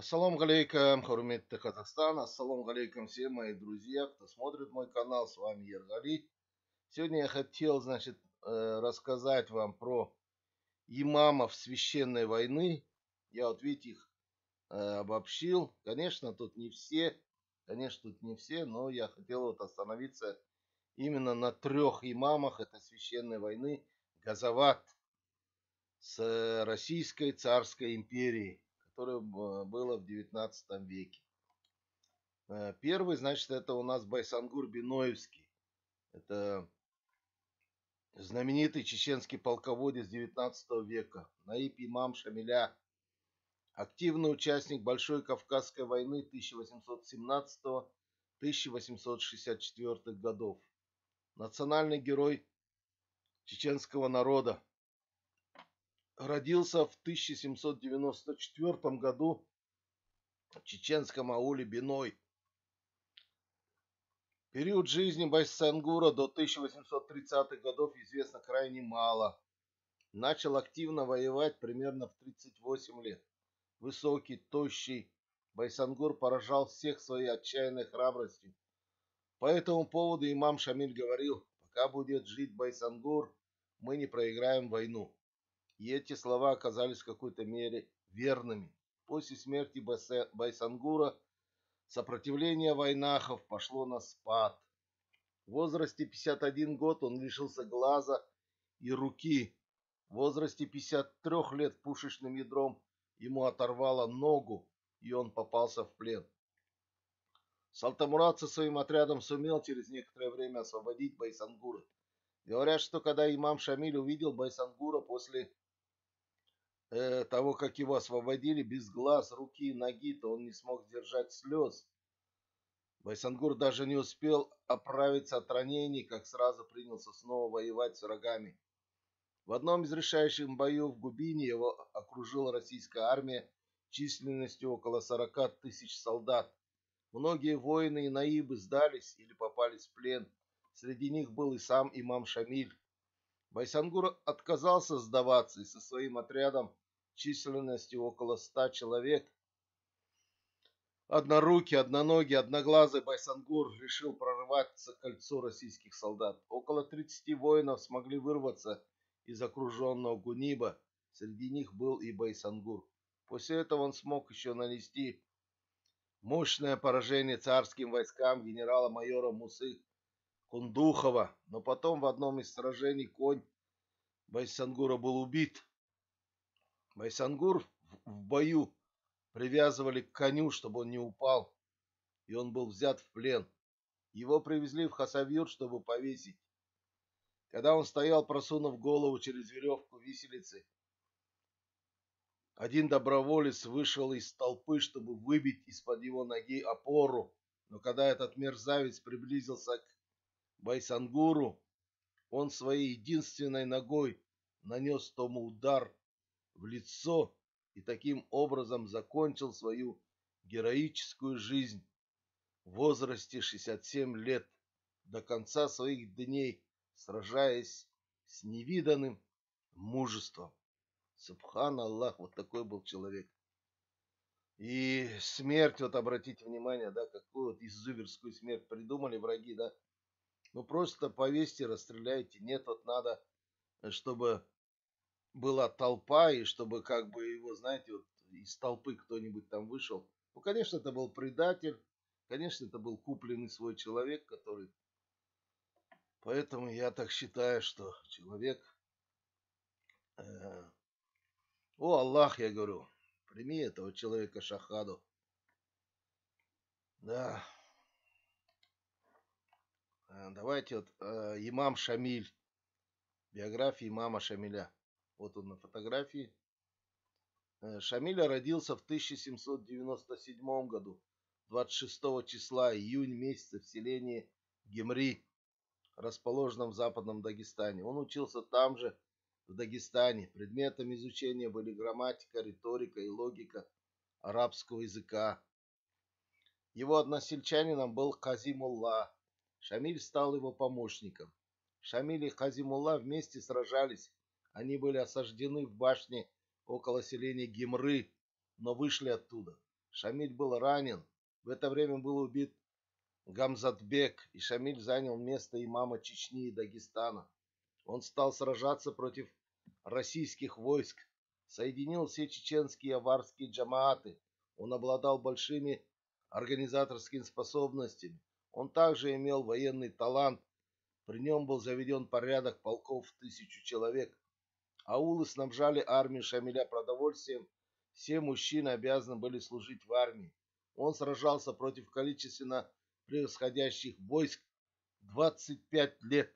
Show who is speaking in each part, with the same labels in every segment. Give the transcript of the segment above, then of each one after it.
Speaker 1: Ассаламу алейкум, хурметты Казахстан, ассаламу алейкум все мои друзья, кто смотрит мой канал, с вами Ергали. Сегодня я хотел, значит, э, рассказать вам про имамов священной войны. Я вот, видите, их э, обобщил. Конечно, тут не все, конечно, тут не все, но я хотел вот остановиться именно на трех имамах этой священной войны Газават с Российской царской империей которое было в 19 веке. Э, первый, значит, это у нас Байсангур Биноевский. Это знаменитый чеченский полководец 19 века, Наиб Имам Шамиля, активный участник Большой Кавказской войны 1817-1864 годов, национальный герой чеченского народа, родился в 1794 году в чеченском ауле Биной. Период жизни Байсангура до 1830-х годов известно крайне мало. Начал активно воевать примерно в 38 лет. Высокий, тощий, Байсангур поражал всех своей отчаянной храбростью. По этому поводу имам Шамиль говорил, пока будет жить Байсангур, мы не проиграем войну. И эти слова оказались в какой-то мере верными. После смерти Байсангура сопротивление войнахов пошло на спад. В возрасте 51 год он лишился глаза и руки. В возрасте 53 лет пушечным ядром ему оторвало ногу, и он попался в плен. Салтамурат со своим отрядом сумел через некоторое время освободить Байсангура. Говорят, что когда имам Шамиль увидел Байсангура после э, того, как его освободили без глаз, руки и ноги, то он не смог сдержать слез. Байсангур даже не успел оправиться от ранений, как сразу принялся снова воевать с врагами. В одном из решающих боев в Губине его окружила российская армия численностью около 40 тысяч солдат. Многие воины и наибы сдались или попались в плен. Среди них был и сам имам Шамиль. Байсангур отказался сдаваться и со своим отрядом численностью около ста человек. Однорукий, одноногий, одноглазый Байсангур решил прорваться к кольцу российских солдат. Около 30 воинов смогли вырваться из окруженного Гуниба. Среди них был и Байсангур. После этого он смог еще нанести мощное поражение царским войскам генерала-майора Мусы Кундухова, но потом в одном из сражений конь Байсангура был убит. Байсангур в бою привязывали к коню, чтобы он не упал, и он был взят в плен. Его привезли в Хасавюр, чтобы повесить. Когда он стоял, просунув голову через веревку виселицы, один доброволец вышел из толпы, чтобы выбить из-под его ноги опору. Но когда этот мерзавец приблизился к Байсангуру, он своей единственной ногой нанес тому удар в лицо и таким образом закончил свою героическую жизнь в возрасте 67 лет, до конца своих дней сражаясь с невиданным мужеством. Субхан Аллах, вот такой был человек. И смерть, вот обратите внимание, да, какую вот изуверскую смерть придумали враги, да. Ну просто повесьте, расстреляйте. Нет, вот надо, чтобы была толпа, и чтобы как бы его, знаете, вот из толпы кто-нибудь там вышел. Ну, конечно, это был предатель, конечно, это был купленный свой человек, который... Поэтому я так считаю, что человек... Э... О, Аллах, я говорю, прими этого человека шахаду. Да. Э, давайте вот э, имам Шамиль. Биография имама Шамиля. Вот он на фотографии. Э, Шамиля родился в 1797 году, 26 числа июнь месяца в селении Гемри, расположенном в западном Дагестане. Он учился там же, в Дагестане. Предметом изучения были грамматика, риторика и логика арабского языка. Его односельчанином был Казимулла. Шамиль стал его помощником. Шамиль и Казимулла вместе сражались они были осаждены в башне около селения Гимры, но вышли оттуда. Шамиль был ранен. В это время был убит Гамзатбек, и Шамиль занял место имама Чечни и Дагестана. Он стал сражаться против российских войск, соединил все чеченские и аварские джамааты. Он обладал большими организаторскими способностями. Он также имел военный талант. При нем был заведен порядок полков в тысячу человек. Аулы снабжали армию Шамиля продовольствием. Все мужчины обязаны были служить в армии. Он сражался против количественно превосходящих войск 25 лет.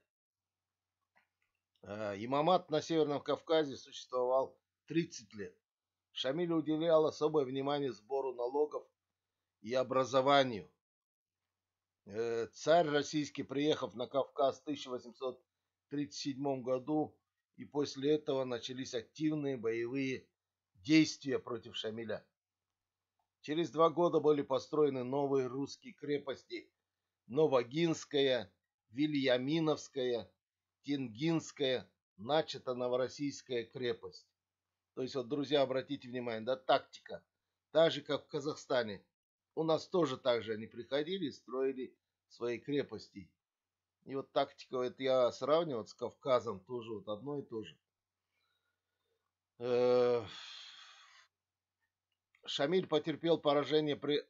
Speaker 1: Э, имамат на Северном Кавказе существовал 30 лет. Шамиль уделял особое внимание сбору налогов и образованию. Э, царь российский, приехав на Кавказ в 1837 году, и после этого начались активные боевые действия против Шамиля. Через два года были построены новые русские крепости Новогинская, Вильяминовская Тенгинская, начата Новороссийская крепость. То есть, вот, друзья, обратите внимание, да, тактика. Так же, как в Казахстане. У нас тоже так же они приходили, строили свои крепости. И вот тактика, это я сравниваю с Кавказом, тоже вот одно и то же. Э, Шамиль потерпел поражение при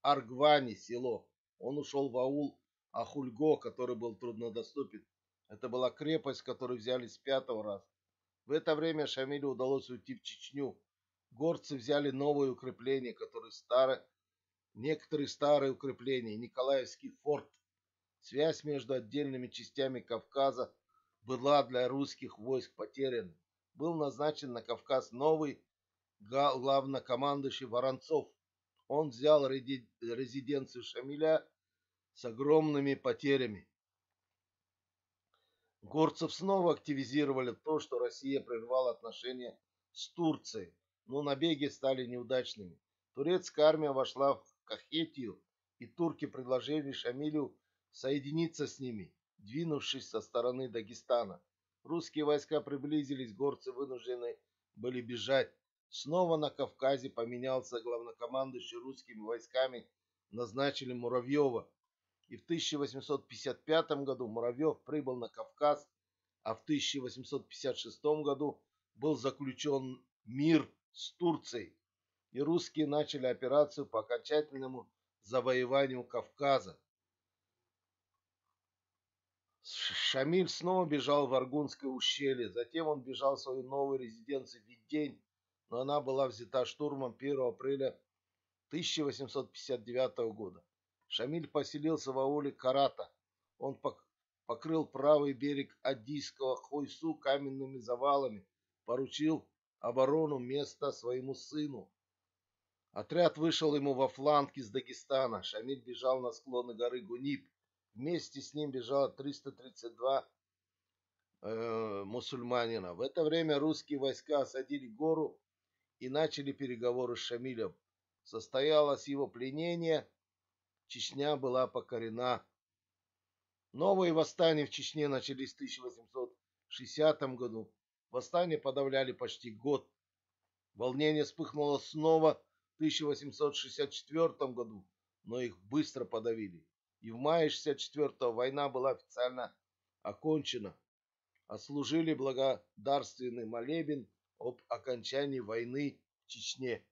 Speaker 1: Аргване, село. Он ушел в аул Ахульго, который был труднодоступен. Это была крепость, которую взяли с пятого раза. В это время Шамилю удалось уйти в Чечню. Горцы взяли новые укрепления, которые старые, некоторые старые укрепления, Николаевский форт. Связь между отдельными частями Кавказа была для русских войск потеряна. Был назначен на Кавказ новый главнокомандующий Воронцов. Он взял резиденцию Шамиля с огромными потерями. Горцев снова активизировали то, что Россия прервала отношения с Турцией, но набеги стали неудачными. Турецкая армия вошла в Кахетию, и турки предложили Шамилю соединиться с ними, двинувшись со стороны Дагестана. Русские войска приблизились, горцы вынуждены были бежать. Снова на Кавказе поменялся главнокомандующий русскими войсками, назначили Муравьева и в 1855 году Муравьев прибыл на Кавказ, а в 1856 году был заключен мир с Турцией, и русские начали операцию по окончательному завоеванию Кавказа. Шамиль снова бежал в Аргунское ущелье, затем он бежал в свою новую резиденцию Видень, но она была взята штурмом 1 апреля 1859 года. Шамиль поселился в ауле Карата. Он покрыл правый берег Адийского Хойсу каменными завалами, поручил оборону места своему сыну. Отряд вышел ему во фланг из Дагестана. Шамиль бежал на склоны горы Гунип. Вместе с ним бежало 332 э, мусульманина. В это время русские войска осадили гору и начали переговоры с Шамилем. Состоялось его пленение – Чечня была покорена. Новые восстания в Чечне начались в 1860 году. Восстание подавляли почти год. Волнение вспыхнуло снова в 1864 году, но их быстро подавили. И в мае 64 война была официально окончена. Отслужили благодарственный молебен об окончании войны в Чечне.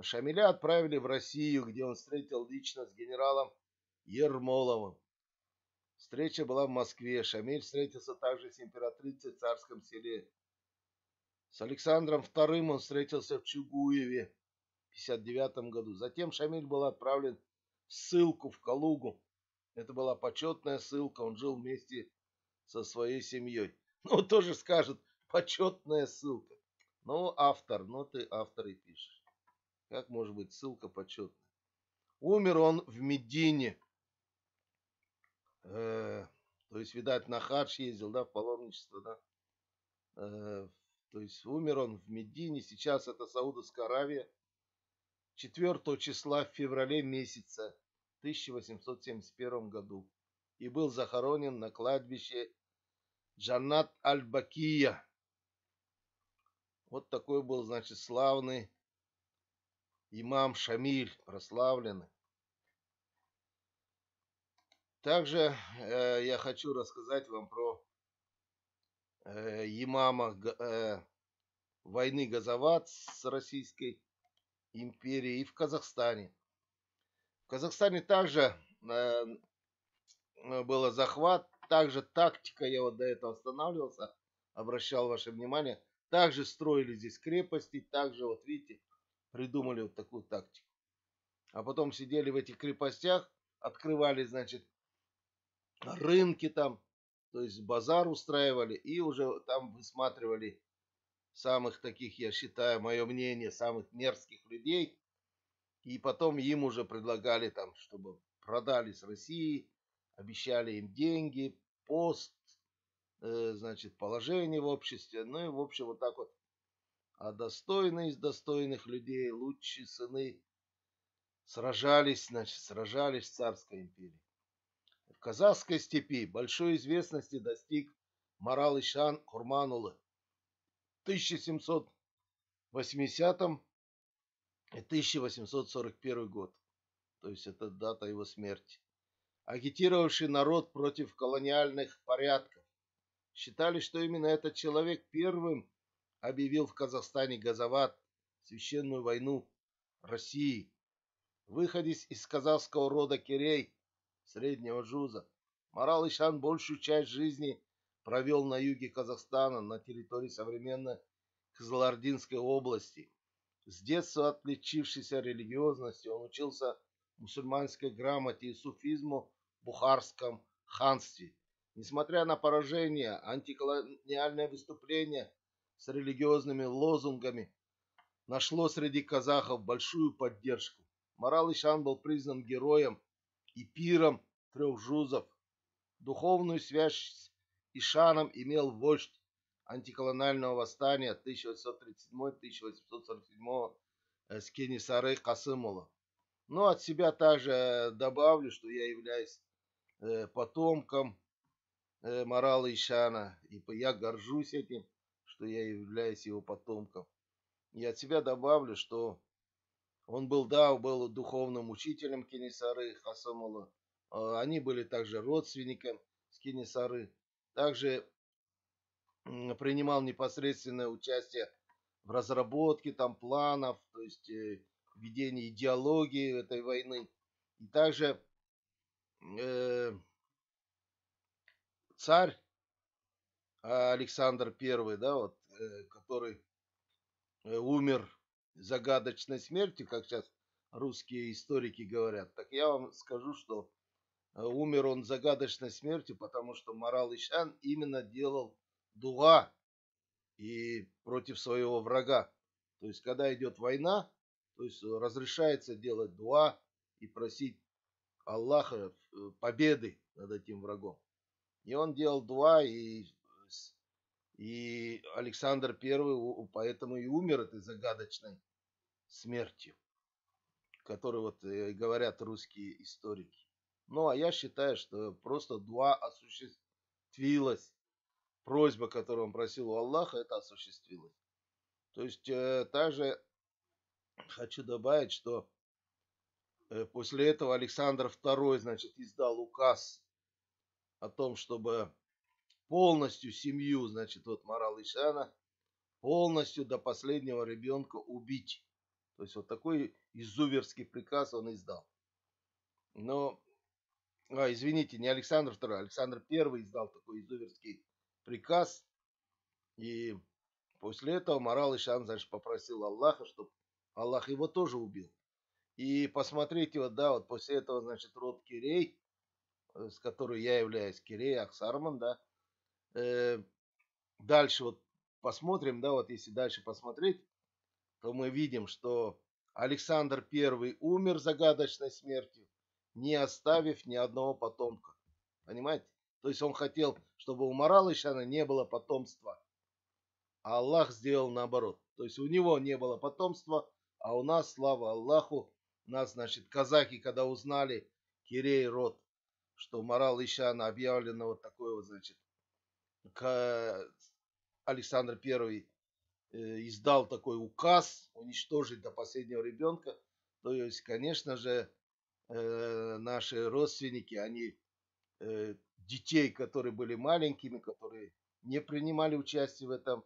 Speaker 1: Шамиля отправили в Россию, где он встретил лично с генералом Ермоловым. Встреча была в Москве. Шамиль встретился также с императрицей в царском селе. С Александром II он встретился в Чугуеве в 59 году. Затем Шамиль был отправлен ссылку в Калугу. Это была почетная ссылка. Он жил вместе со своей семьей. Ну, тоже скажет, почетная ссылка. Ну, автор, ну ты автор и пишешь. Как может быть ссылка почетная? Умер он в Медине. Э, то есть, видать, на хадж ездил, да, в паломничество, да. Э, то есть, умер он в Медине. Сейчас это Саудовская Аравия. 4 числа в феврале месяца 1871 году. И был захоронен на кладбище Джанат Аль-Бакия. Вот такой был, значит, славный имам Шамиль, прославленный. Также э, я хочу рассказать вам про э, имама э, войны Газават с Российской империей и в Казахстане. В Казахстане также э, был захват, также тактика, я вот до этого останавливался, обращал ваше внимание, также строили здесь крепости, также вот видите, придумали вот такую тактику. А потом сидели в этих крепостях, открывали, значит, рынки там, то есть базар устраивали и уже там высматривали самых таких, я считаю, мое мнение, самых мерзких людей. И потом им уже предлагали там, чтобы продали с России, обещали им деньги, пост, э, значит, положение в обществе. Ну и, в общем, вот так вот. А достойные из достойных людей, лучшие сыны, сражались, значит, сражались в царской империи. В казахской степи большой известности достиг Марал Ишан Курманулы. 1780 и 1841 год. То есть это дата его смерти. Агитировавший народ против колониальных порядков. Считали, что именно этот человек первым объявил в Казахстане Газават, священную войну России. Выходец из казахского рода Кирей, среднего Жуза, Марал Ишан большую часть жизни провел на юге Казахстана, на территории современной Кызылординской области. С детства отличившийся религиозностью, он учился мусульманской грамоте и суфизму в Бухарском ханстве. Несмотря на поражение, антиколониальное выступление с религиозными лозунгами нашло среди казахов большую поддержку. Марал Ишан был признан героем и пиром трех жузов. Духовную связь Ишаном имел вождь антиколониального восстания 1837-1847 э, Скенисары Касымова. Ну, от себя также добавлю, что я являюсь э, потомком э, Марала Ишана, и я горжусь этим, что я являюсь его потомком. И от себя добавлю, что он был, да, был духовным учителем Кенисары Хасамула. Они были также родственником с Кенисары также принимал непосредственное участие в разработке там планов, то есть э, ведении идеологии этой войны. И также э, царь Александр I, да, вот, э, который э, умер загадочной смертью, как сейчас русские историки говорят, так я вам скажу, что умер он загадочной смертью, потому что Марал Ишан именно делал дуга и против своего врага. То есть, когда идет война, то есть разрешается делать дуа и просить Аллаха э, победы над этим врагом. И он делал дуа, и, и Александр I поэтому и умер этой загадочной смертью, которую вот э, говорят русские историки. Ну, а я считаю, что просто дуа осуществилась. Просьба, которую он просил у Аллаха, это осуществилось. То есть, э, также хочу добавить, что э, после этого Александр II, значит, издал указ о том, чтобы полностью семью, значит, вот Марал Ишана, полностью до последнего ребенка убить. То есть вот такой изуверский приказ он издал. Но а, извините, не Александр II, Александр I издал такой изуверский приказ. И после этого Марал Ишан, значит, попросил Аллаха, чтобы Аллах его тоже убил. И посмотрите, вот, да, вот после этого, значит, род Кирей, э, с которой я являюсь, Кирей Аксарман, да, э, дальше вот посмотрим, да, вот если дальше посмотреть, то мы видим, что Александр I умер загадочной смертью, не оставив ни одного потомка. Понимаете? То есть он хотел, чтобы у Маралышана не было потомства. А Аллах сделал наоборот. То есть у него не было потомства, а у нас, слава Аллаху, нас, значит, казахи, когда узнали, Кирей род, что Марал Ишана объявлено вот такое вот, значит, Александр Первый э, издал такой указ уничтожить до последнего ребенка. То есть, конечно же, э, наши родственники, они э, детей, которые были маленькими, которые не принимали участие в этом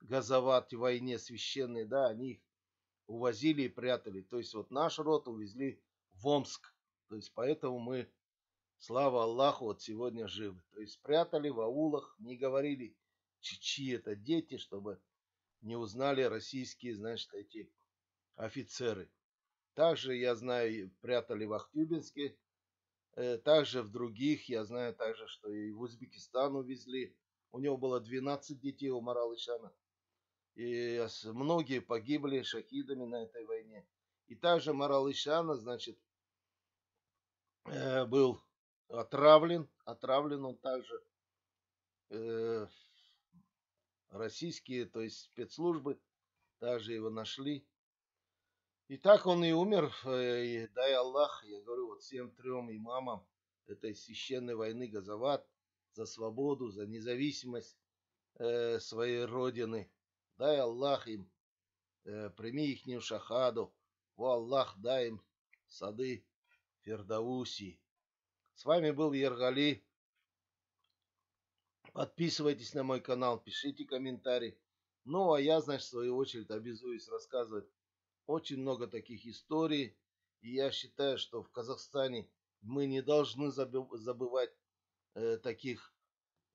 Speaker 1: газовате войне священной, да, они их увозили и прятали. То есть вот наш род увезли в Омск. То есть поэтому мы, слава Аллаху, вот сегодня живы. То есть спрятали в аулах, не говорили, чьи это дети, чтобы не узнали российские, значит, эти офицеры. Также, я знаю, прятали в Ахтюбинске, э, также в других, я знаю также, что и в Узбекистан увезли. У него было 12 детей у Маралышана. И многие погибли шахидами на этой войне. И также Маралышана, значит, э, был отравлен. Отравлен он также э, российские, то есть спецслужбы, также его нашли. И так он и умер, э, и дай Аллах, я говорю, вот всем трем имамам этой священной войны Газават за свободу, за независимость э, своей родины. Дай Аллах им, э, прими ихнюю шахаду, о Аллах, дай им сады Фердауси. С вами был Ергали. Подписывайтесь на мой канал, пишите комментарии. Ну, а я, значит, в свою очередь обязуюсь рассказывать очень много таких историй. И я считаю, что в Казахстане мы не должны забывать э, таких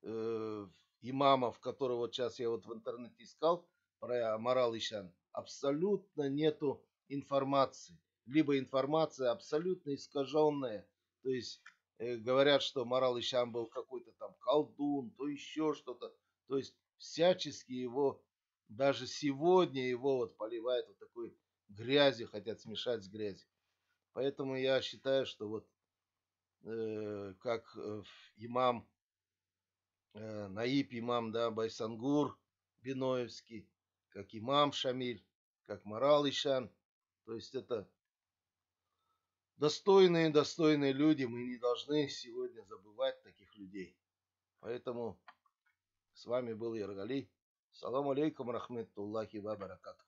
Speaker 1: э, имамов, которые вот сейчас я вот в интернете искал про Марал Ишан. Абсолютно нету информации. Либо информация абсолютно искаженная. То есть э, говорят, что Марал Ишан был какой-то там колдун, то еще что-то. То есть всячески его, даже сегодня его вот поливают вот такой грязью, хотят смешать с грязью. Поэтому я считаю, что вот э, как э, имам, э, Наиб имам, да, Байсангур Биноевский, как имам Шамиль, как Марал Ишан, то есть это достойные, достойные люди, мы не должны сегодня забывать таких людей. Поэтому с вами был Яргали. Салам алейкум, рахметтуллахи ва баракату.